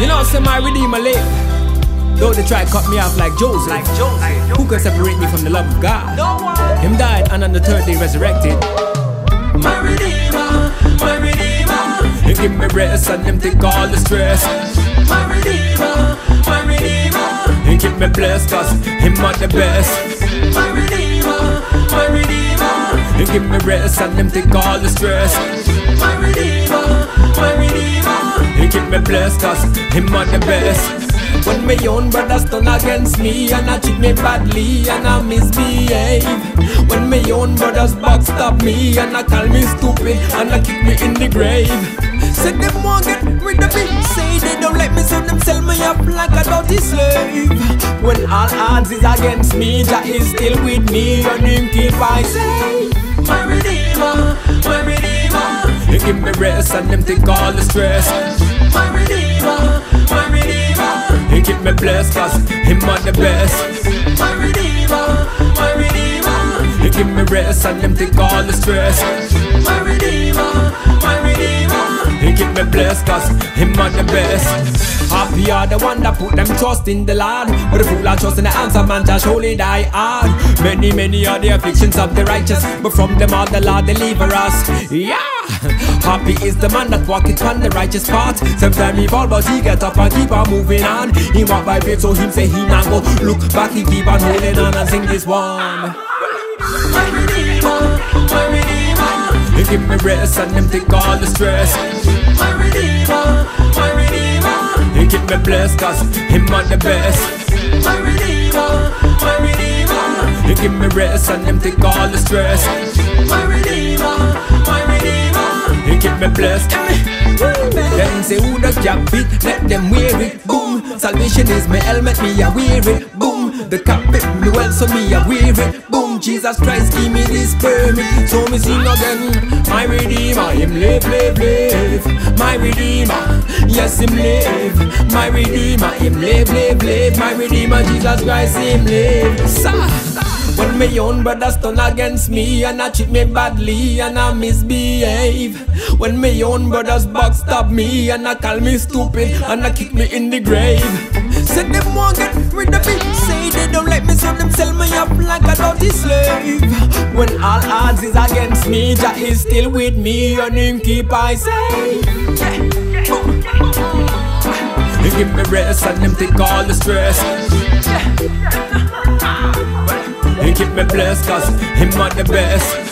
You know, say my redeemer live. Though they try cut me off like Joseph. Like Joseph. Who can separate me from the love of God? No one. Him died and on the third day resurrected. My redeemer, my redeemer, He give me rest and him take all the stress. my redeemer, my redeemer, He keep me blessed cause him are the best. my redeemer, my redeemer, He give me rest and him take all the stress. my redeemer, my redeemer. Me blessed cause him are the best. When my own brothers turn against me and I treat me badly and I misbehave. When my own brothers backstab me and I call me stupid and I kick me in the grave. Say them want get rid of me, say they don't like me so them sell me up like a dirty slave. When all odds is against me, Jah is still with me and him keep I safe. My redeemer, my redeemer, He give me rest and him take all the stress. Redeemer, He keep me blessed cause him are the best. my redeemer, my redeemer, He give me rest and him take all the stress. my redeemer, my redeemer. He keep me blessed cause him are the best. Happy are the one that put them trust in the Lord. But the fool are trust in the answer, man, shall surely die hard. Many, many are the afflictions of the righteous, but from them all the Lord deliver us. Yeah! Happy is the man that walketh on the righteous path. Sometimes he fall, but he get up and keep on moving on. He walk by faith, so him say he not go look back. He keep on holding on and sing this one. My redeemer, my redeemer, He give me rest and him take all the stress. my redeemer, keep me blessed cause him are the best. my redeemer, my redeemer, He give me rest and him take all the stress. my redeemer, my redeemer. He keep me blessed. Them say who the cap it, let them wear it. Boom. Salvation is my helmet, me a wear it. Boom. The cap fit me well, so me a wear it. Boom. Jesus Christ give me this permit, so me sing again. My Redeemer, him live, live, live. My Redeemer, yes him live. My Redeemer, him live, live, live. My Redeemer, Jesus Christ, him live. Sa. When my own brothers turn against me and I treat me badly and I misbehave. When my own brothers backstab me and I call me stupid and I kick me in the grave. Say them want get rid of me, say they don't slave. When all odds is against me, Jah is still with me and him keep I safe. He give me rest and him take all the stress. He keep me blessed cause him are the best.